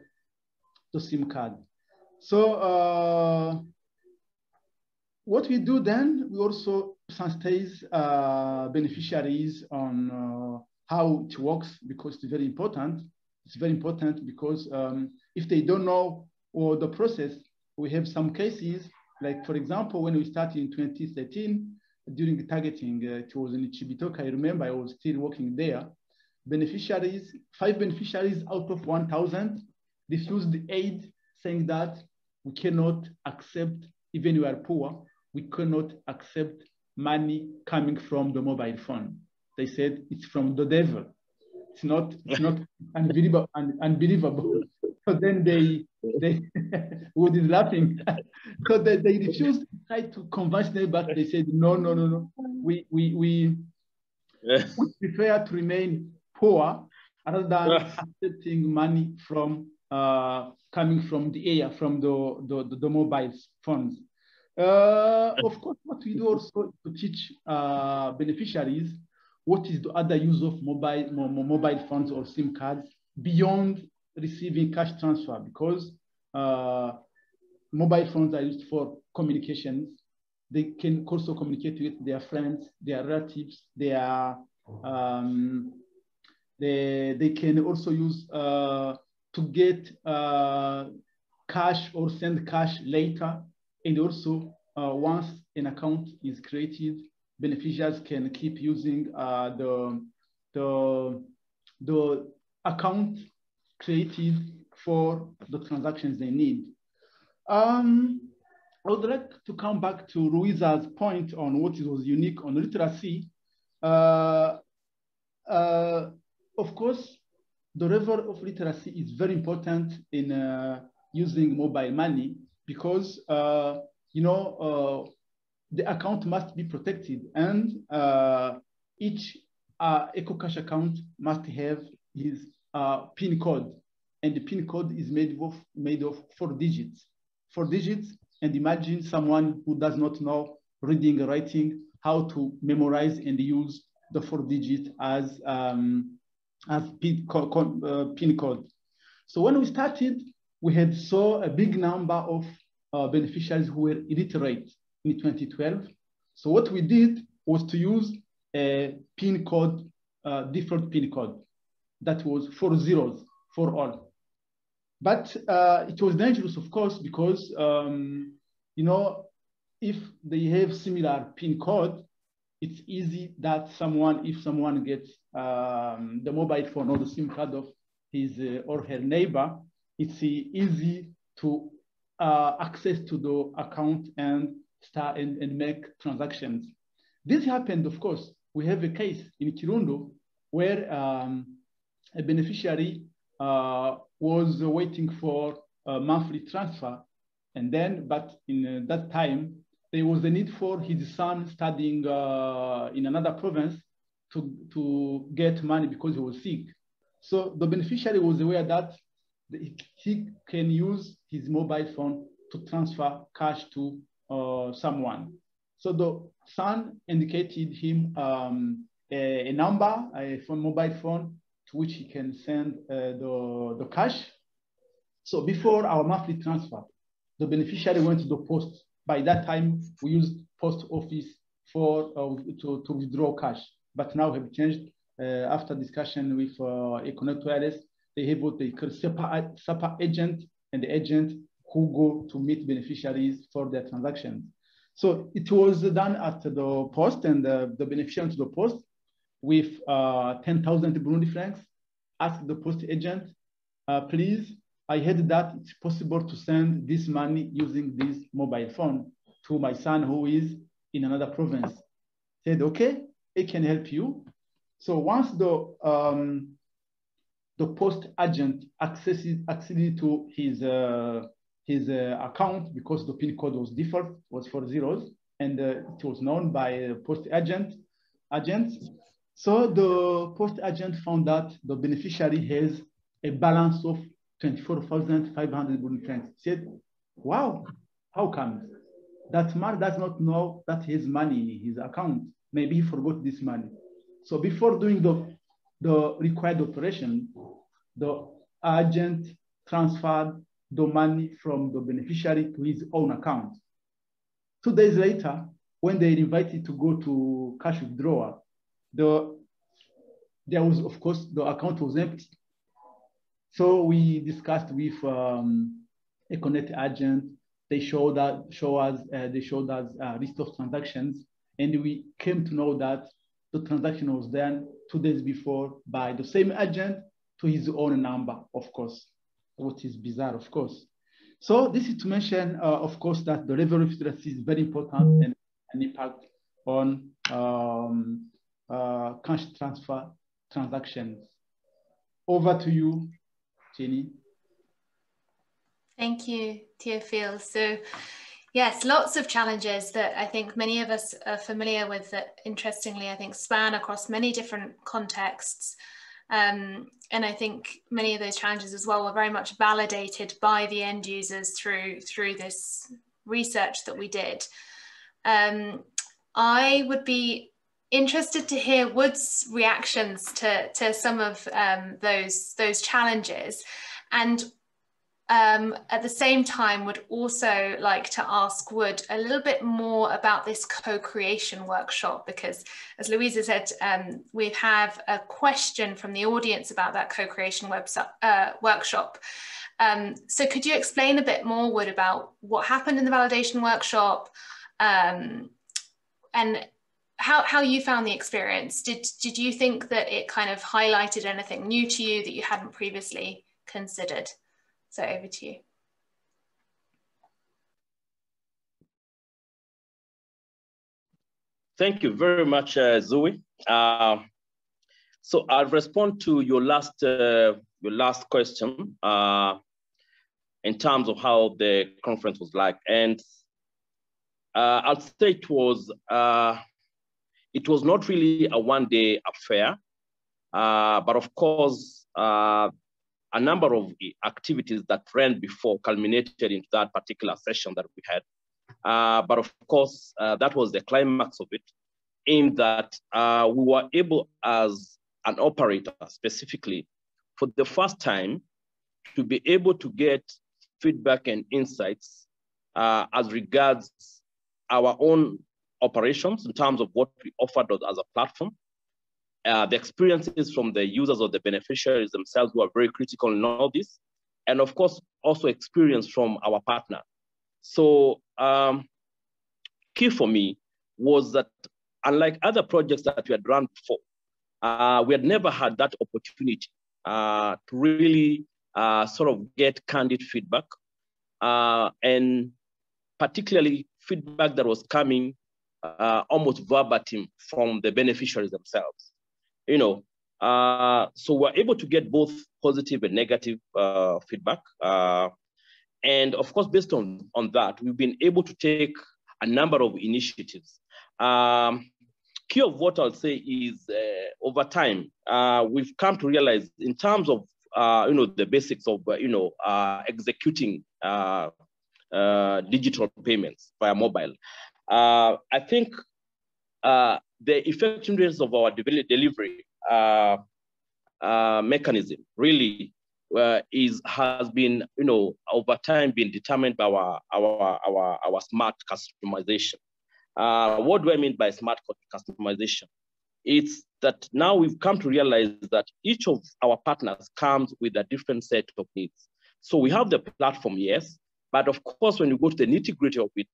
the SIM card. So uh, what we do then, we also sensitize uh, beneficiaries on uh, how it works because it's very important. It's very important because um, if they don't know or the process, we have some cases, like for example, when we started in 2013, during the targeting, uh, it was in Cibitoke, I remember I was still working there. Beneficiaries, five beneficiaries out of 1,000 refused the aid, saying that we cannot accept, even we are poor, we cannot accept money coming from the mobile phone. They said it's from the devil. It's not, it's not unbelievable. Un, unbelievable. So then they, they Wood is laughing. so they, they refused to try to convince them, but they said, no, no, no, no. We, we, we, we prefer to remain poor rather than accepting money from uh, coming from the air, from the, the, the mobile phones. Uh, of course, what we do also to teach uh, beneficiaries what is the other use of mobile, mobile phones or SIM cards beyond receiving cash transfer because uh, mobile phones are used for communications. They can also communicate with their friends, their relatives, their, um, they, they can also use uh, to get uh, cash or send cash later. And also, uh, once an account is created, beneficiaries can keep using uh, the, the, the account created for the transactions they need. Um, I would like to come back to Louisa's point on what was unique on literacy. Uh, uh, of course, the level of literacy is very important in uh, using mobile money because, uh, you know, uh, the account must be protected and uh, each uh, EcoCash account must have his uh, PIN code. And the PIN code is made of, made of four digits. Four digits, and imagine someone who does not know reading and writing, how to memorize and use the four digits as um, as PIN code. So when we started, we had saw a big number of uh, beneficiaries who were illiterate in 2012. So what we did was to use a PIN code, uh, default PIN code that was four zeros for all. But uh, it was dangerous, of course, because, um, you know, if they have similar PIN code, it's easy that someone, if someone gets um, the mobile phone or the SIM card of his uh, or her neighbor, it's easy to uh, access to the account and start and, and make transactions. This happened, of course. We have a case in Kirundo where um, a beneficiary uh, was waiting for a monthly transfer. And then, but in uh, that time, there was a need for his son studying uh, in another province to, to get money because he was sick. So the beneficiary was aware that he can use his mobile phone to transfer cash to uh, someone. So the son indicated him um, a, a, number, a phone, mobile phone, to which he can send uh, the, the cash. So before our monthly transfer, the beneficiary went to the post. By that time, we used post office for uh, to, to withdraw cash, but now have changed uh, after discussion with uh, Wireless. They have what they call agent, and the agent who go to meet beneficiaries for their transactions. So it was done at the post and the, the beneficiary to the post with uh, 10,000 Burundi francs. Ask the post agent, uh, please, I heard that it's possible to send this money using this mobile phone to my son who is in another province. Said, okay, it can help you. So once the um, the post agent accesses accesses to his uh, his uh, account because the PIN code was default, was four zeros, and uh, it was known by post agent agents. So the post agent found that the beneficiary has a balance of 24,500 Burundi francs. He said, wow, how come? That man does not know that his money in his account. Maybe he forgot this money. So before doing the, the required operation, the agent transferred the money from the beneficiary to his own account. Two days later, when they invited to go to cash withdrawal, the there was, of course, the account was empty. So we discussed with um, a connect agent. They showed that show us uh, they showed us a list of transactions, and we came to know that the transaction was done two days before by the same agent to his own number, of course which is bizarre, of course. So this is to mention, uh, of course, that the level of literacy is very important and an impact on um, uh, cash transfer transactions. Over to you, Jenny. Thank you, Théophile. So yes, lots of challenges that I think many of us are familiar with that interestingly, I think span across many different contexts. Um, and I think many of those challenges as well were very much validated by the end users through through this research that we did. Um, I would be interested to hear Wood's reactions to, to some of um, those, those challenges and um, at the same time would also like to ask Wood a little bit more about this co-creation workshop because as Louisa said, um, we have a question from the audience about that co-creation uh, workshop. Um, so could you explain a bit more, Wood, about what happened in the validation workshop um, and how, how you found the experience? Did, did you think that it kind of highlighted anything new to you that you hadn't previously considered? So over to you. Thank you very much, uh, Zoe. Uh, so I'll respond to your last uh, your last question uh, in terms of how the conference was like, and uh, I'll say it was uh, it was not really a one day affair, but of course a number of activities that ran before culminated into that particular session that we had. Uh, but of course, uh, that was the climax of it, in that uh, we were able as an operator specifically, for the first time, to be able to get feedback and insights uh, as regards our own operations in terms of what we offered as a platform, uh, the experiences from the users or the beneficiaries themselves who are very critical in all this, and of course, also experience from our partner. So um, key for me was that unlike other projects that we had run before, uh, we had never had that opportunity uh, to really uh, sort of get candid feedback uh, and particularly feedback that was coming uh, almost verbatim from the beneficiaries themselves. You know, uh, so we're able to get both positive and negative uh, feedback. Uh, and of course, based on, on that, we've been able to take a number of initiatives. Um, key of what I'll say is uh, over time, uh, we've come to realize in terms of, you know, the basics of, you know, executing digital payments via mobile. Uh, I think uh, the effectiveness of our delivery uh, uh, mechanism really uh, is has been, you know, over time been determined by our our our, our smart customization. Uh, what do I mean by smart customization? It's that now we've come to realize that each of our partners comes with a different set of needs. So we have the platform, yes, but of course, when you go to the nitty gritty of it,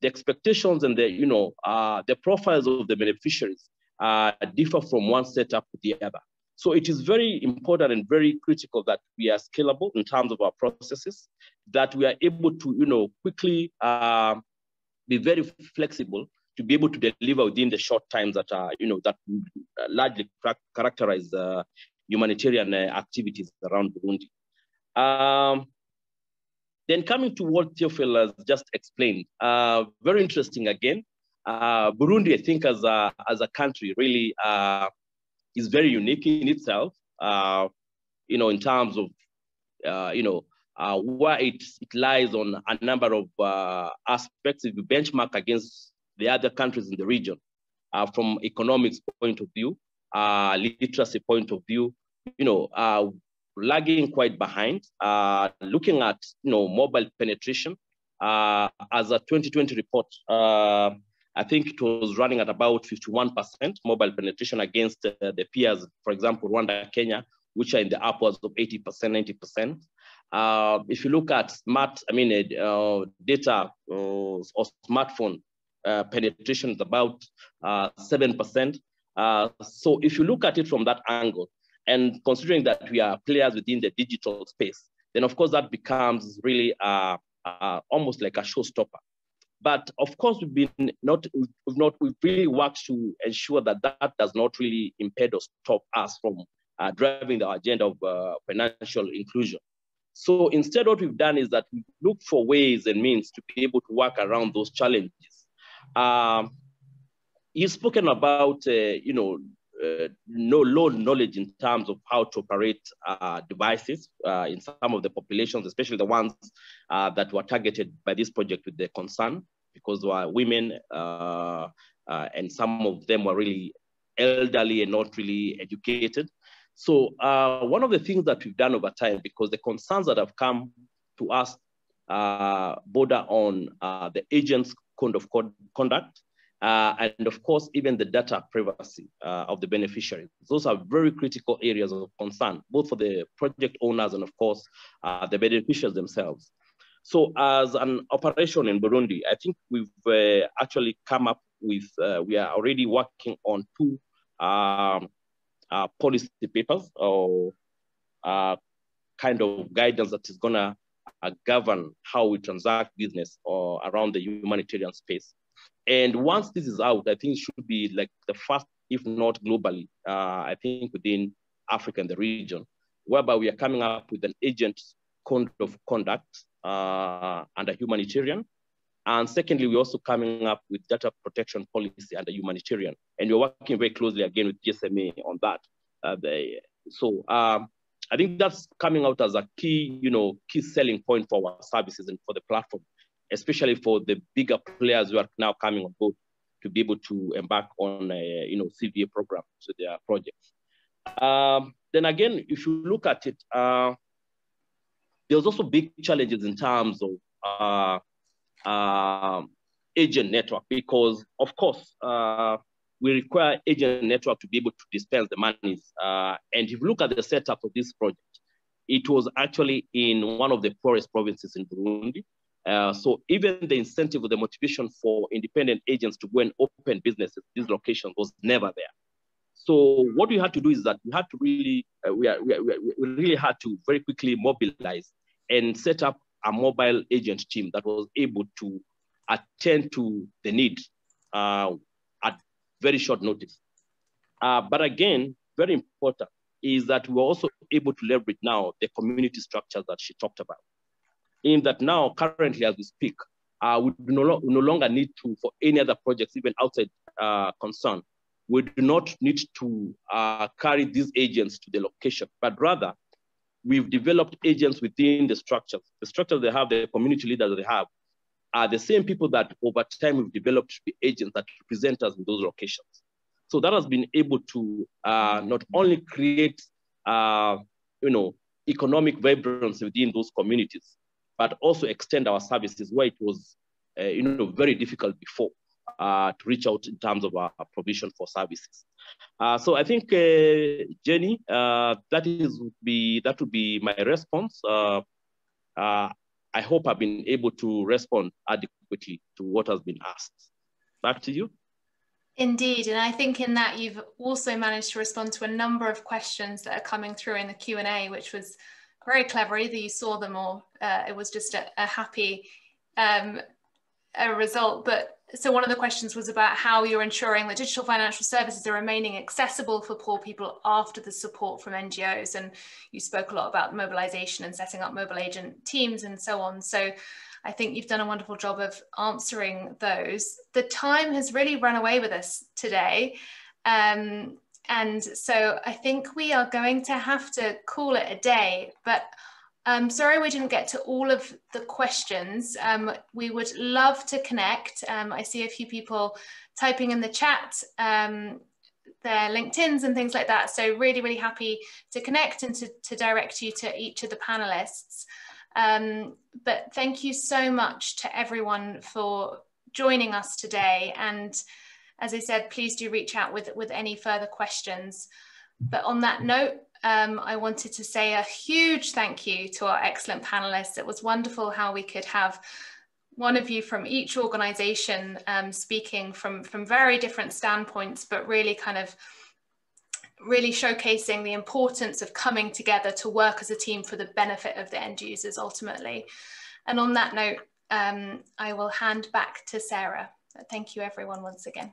the expectations and the, you know, uh, the profiles of the beneficiaries uh, differ from one setup to the other. So it is very important and very critical that we are scalable in terms of our processes, that we are able to, you know, quickly uh, be very flexible to be able to deliver within the short times that are, you know, that largely characterize uh, humanitarian uh, activities around Burundi. Um, then coming to what Théophile has just explained, uh, very interesting again. Uh, Burundi, I think, as a, as a country, really uh, is very unique in itself, uh, you know, in terms of, uh, you know, uh, where it, it lies on a number of aspects if you benchmark against the other countries in the region, from economics point of view, literacy point of view, you know, lagging quite behind. Uh, looking at you know mobile penetration, uh, as a 2020 report, uh, I think it was running at about 51% mobile penetration against uh, the peers, for example, Rwanda, Kenya, which are in the upwards of 80%, 90%. Uh, if you look at smart, I mean, uh, data or smartphone penetration is about 7%. so if you look at it from that angle, and considering that we are players within the digital space, then of course that becomes really uh, uh, almost like a showstopper. But of course, we've been not, we've not, we've really worked to ensure that that does not really impede or stop us from uh, driving the agenda of uh, financial inclusion. So instead, what we've done is that we look for ways and means to be able to work around those challenges. Um, you've spoken about, uh, you know, uh, no low knowledge in terms of how to operate uh, devices uh, in some of the populations, especially the ones uh, that were targeted by this project with the concern, because they were women uh, uh, and some of them were really elderly and not really educated. So one of the things that we've done over time, because the concerns that have come to us border on the agent's code of conduct, uh, and of course, even the data privacy uh, of the beneficiaries. Those are very critical areas of concern, both for the project owners and of course, uh, the beneficiaries themselves. So as an operation in Burundi, I think we've uh, actually come up with, uh, we are already working on two um, uh, policy papers or kind of guidance that is gonna govern how we transact business or around the humanitarian space. And once this is out, I think it should be like the first, if not globally, uh, I think within Africa and the region, whereby we are coming up with an agent code of conduct uh, under humanitarian. And secondly, we're also coming up with data protection policy under humanitarian. And we're working very closely again with GSMA on that. Uh, so um, I think that's coming out as a key, you know, key selling point for our services and for the platform especially for the bigger players who are now coming on board to be able to embark on a, you know, CVA programs with their projects. Um, then again, if you look at it, uh, there's also big challenges in terms of uh, uh, agent network because, of course, uh, we require agent network to be able to dispense the monies. Uh, and if you look at the setup of this project, it was actually in one of the poorest provinces in Burundi. Uh, so even the incentive or the motivation for independent agents to go and open businesses, these locations was never there. So what we had to do is that we had to really, uh, we, are, we, are, we really had to very quickly mobilize and set up a mobile agent team that was able to attend to the need uh, at very short notice. Uh, but again, very important is that we're also able to leverage now the community structures that she talked about in that now currently as we speak, uh, we no, no, longer need to, for any other projects, even outside uh, concern, we do not need to uh, carry these agents to the location, but rather we've developed agents within the structures. The structures they have, the community leaders they have, are the same people that over time we've developed to be agents that represent us in those locations. So that has been able to uh, not only create, uh, you know, economic vibrance within those communities, but also extend our services where it was, uh, you know, very difficult before uh, to reach out in terms of our provision for services. Uh, so I think, uh, Jenny, uh, that is be that would be my response. Uh, I hope I've been able to respond adequately to what has been asked. Back to you. Indeed, and I think in that you've also managed to respond to a number of questions that are coming through in the Q&A, which was very clever. Either you saw them or uh, it was just a, a happy um, a result. But so one of the questions was about how you're ensuring that digital financial services are remaining accessible for poor people after the support from NGOs. And you spoke a lot about mobilization and setting up mobile agent teams and so on. So I think you've done a wonderful job of answering those. The time has really run away with us today. Um, and so I think we are going to have to call it a day, but um, sorry we didn't get to all of the questions. Um, we would love to connect. Um, I see a few people typing in the chat um, their LinkedIn's and things like that. So really, really happy to connect and to, to direct you to each of the panelists. Um, but thank you so much to everyone for joining us today. And as I said, please do reach out with, with any further questions. But on that note, um, I wanted to say a huge thank you to our excellent panelists. It was wonderful how we could have one of you from each organization um, speaking from, from very different standpoints, but really kind of really showcasing the importance of coming together to work as a team for the benefit of the end users ultimately. And on that note, um, I will hand back to Sarah. Thank you everyone once again.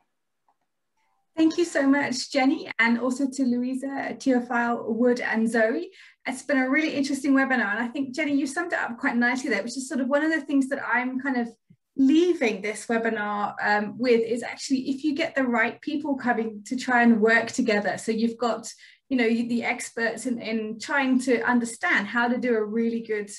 Thank you so much, Jenny, and also to Louisa, Théophile, Wood, and Zoe. It's been a really interesting webinar, and I think, Jenny, you summed it up quite nicely there, which is sort of one of the things that I'm kind of leaving this webinar um, with is actually if you get the right people coming to try and work together. So you've got, you know, the experts in, in trying to understand how to do a really good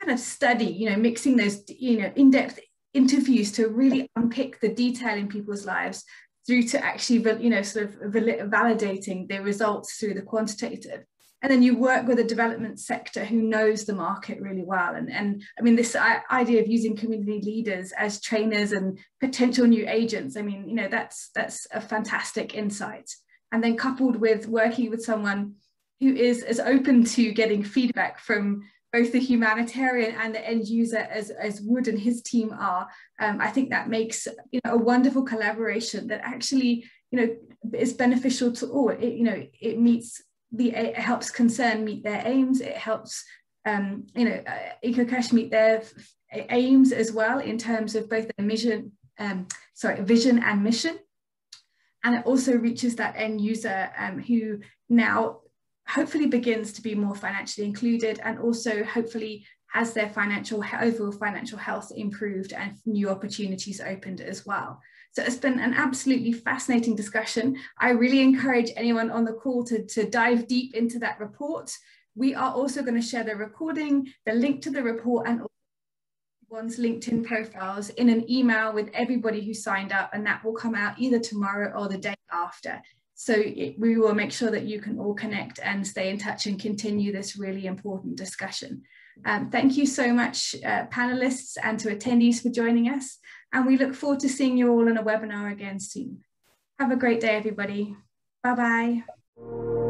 kind of study, you know, mixing those, you know, in-depth interviews to really unpick the detail in people's lives through to actually, you know, sort of validating the results through the quantitative. And then you work with a development sector who knows the market really well. And, and I mean, this idea of using community leaders as trainers and potential new agents, I mean, you know, that's, that's a fantastic insight. And then coupled with working with someone who is as open to getting feedback from both the humanitarian and the end user as, as Wood and his team are, um, I think that makes you know, a wonderful collaboration that actually you know, is beneficial to all. It, you know, it meets the, it helps concern meet their aims. It helps um, you know, uh, EcoCash meet their aims as well in terms of both their mission, um, sorry, vision and mission. And it also reaches that end user um, who now hopefully begins to be more financially included and also hopefully has their financial overall financial health improved and new opportunities opened as well. So it's been an absolutely fascinating discussion. I really encourage anyone on the call to, to dive deep into that report. We are also going to share the recording, the link to the report and one's LinkedIn profiles in an email with everybody who signed up and that will come out either tomorrow or the day after. So we will make sure that you can all connect and stay in touch and continue this really important discussion. Um, thank you so much, uh, panelists and to attendees for joining us. And we look forward to seeing you all in a webinar again soon. Have a great day, everybody. Bye-bye.